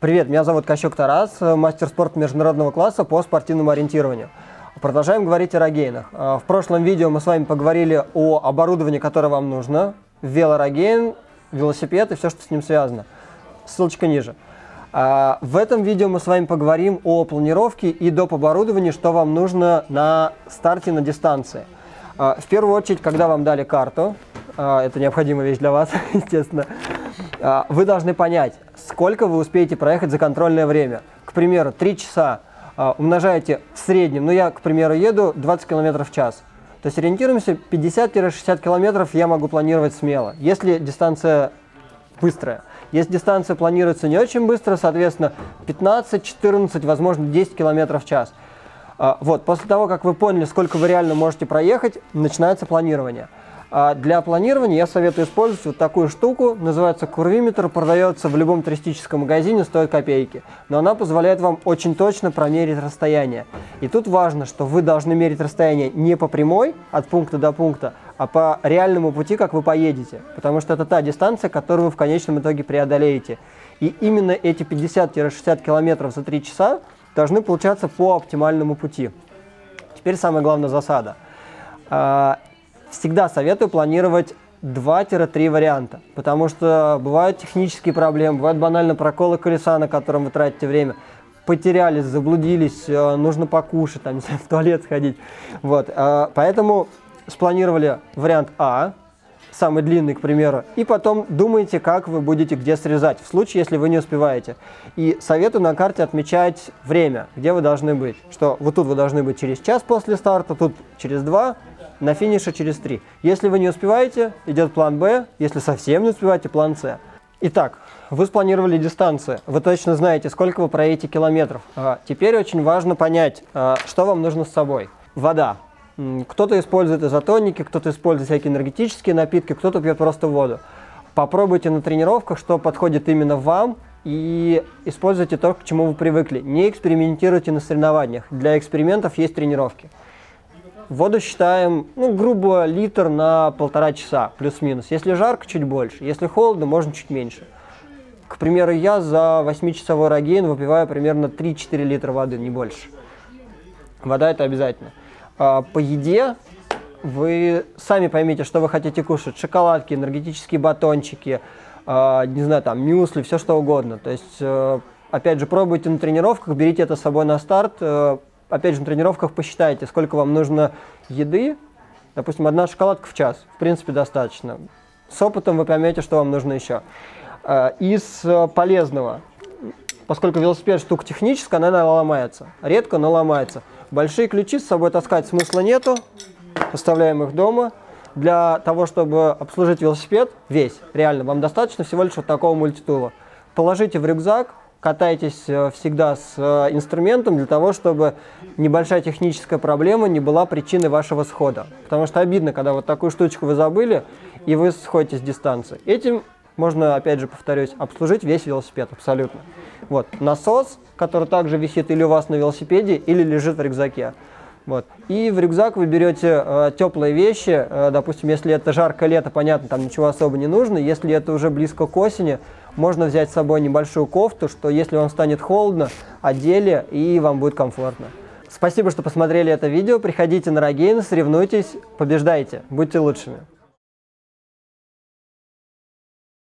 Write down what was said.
Привет, меня зовут Кощук Тарас, мастер спорта международного класса по спортивному ориентированию. Продолжаем говорить о рогейнах. А, в прошлом видео мы с вами поговорили о оборудовании, которое вам нужно. Велорогейн, велосипед и все, что с ним связано. Ссылочка ниже. А, в этом видео мы с вами поговорим о планировке и доп. оборудовании, что вам нужно на старте на дистанции. В первую очередь, когда вам дали карту, это необходимая вещь для вас, естественно, вы должны понять, сколько вы успеете проехать за контрольное время. К примеру, 3 часа а, умножаете в среднем, ну я, к примеру, еду 20 км в час. То есть ориентируемся, 50-60 км я могу планировать смело, если дистанция быстрая. Если дистанция планируется не очень быстро, соответственно, 15, 14, возможно, 10 км в час. А, вот, после того, как вы поняли, сколько вы реально можете проехать, начинается планирование. А для планирования я советую использовать вот такую штуку, называется курвиметр, продается в любом туристическом магазине, стоит копейки. Но она позволяет вам очень точно промерить расстояние. И тут важно, что вы должны мерить расстояние не по прямой, от пункта до пункта, а по реальному пути, как вы поедете. Потому что это та дистанция, которую вы в конечном итоге преодолеете. И именно эти 50-60 километров за 3 часа должны получаться по оптимальному пути. Теперь самая главная засада а, всегда советую планировать 2-3 варианта, потому что бывают технические проблемы, бывают банально проколы колеса, на котором вы тратите время, потерялись, заблудились, э, нужно покушать, там, в туалет сходить. Вот, э, поэтому спланировали вариант А, самый длинный, к примеру, и потом думаете, как вы будете где срезать, в случае, если вы не успеваете. И советую на карте отмечать время, где вы должны быть, что вот тут вы должны быть через час после старта, тут через два, на финише через 3. Если вы не успеваете, идет план Б, если совсем не успеваете, план С. Итак, вы спланировали дистанцию, вы точно знаете, сколько вы проедете километров. А, теперь очень важно понять, а, что вам нужно с собой. Вода. Кто-то использует изотоники, кто-то использует всякие энергетические напитки, кто-то пьет просто воду. Попробуйте на тренировках, что подходит именно вам, и используйте то, к чему вы привыкли. Не экспериментируйте на соревнованиях. Для экспериментов есть тренировки. Воду считаем, ну, грубо, литр на полтора часа, плюс-минус. Если жарко, чуть больше. Если холодно, можно чуть меньше. К примеру, я за 8-часовой рогейн выпиваю примерно 3-4 литра воды, не больше. Вода это обязательно. А, по еде вы сами поймите, что вы хотите кушать. Шоколадки, энергетические батончики, а, не знаю, там, мюсли, все что угодно. То есть, э, опять же, пробуйте на тренировках, берите это с собой на старт, э, опять же, на тренировках посчитайте, сколько вам нужно еды. Допустим, одна шоколадка в час, в принципе, достаточно. С опытом вы поймете, что вам нужно еще. А, из э, полезного, поскольку велосипед штука техническая, она ломается. Редко, но ломается. Большие ключи с собой таскать смысла нету. Оставляем их дома. Для того, чтобы обслужить велосипед, весь, реально, вам достаточно всего лишь вот такого мультитула. Положите в рюкзак, катайтесь э, всегда с э, инструментом для того, чтобы небольшая техническая проблема не была причиной вашего схода. Потому что обидно, когда вот такую штучку вы забыли, и вы сходите с дистанции. Этим можно, опять же, повторюсь, обслужить весь велосипед абсолютно. Вот, насос, который также висит или у вас на велосипеде, или лежит в рюкзаке. Вот. И в рюкзак вы берете э, теплые вещи, э, допустим, если это жаркое лето, понятно, там ничего особо не нужно. Если это уже близко к осени, можно взять с собой небольшую кофту, что если вам станет холодно, одели и вам будет комфортно. Спасибо, что посмотрели это видео. Приходите на Рогейн, соревнуйтесь, побеждайте, будьте лучшими.